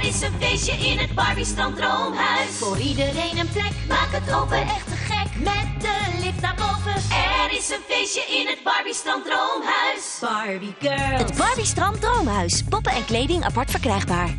Er is een feestje in het Barbie Droomhuis. Voor iedereen een plek, Maak het open, echt te gek. Met de lift naar boven. er is een feestje in het Barbie Droomhuis. Barbie Girls. Het Barbie Strand Droomhuis. Poppen en kleding apart verkrijgbaar.